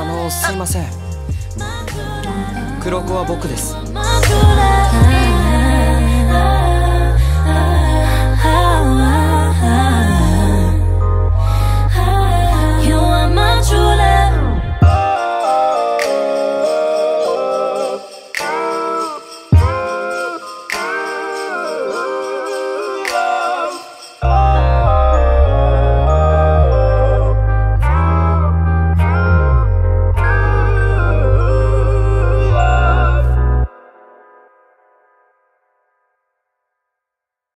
あのすいません。黒子は僕です。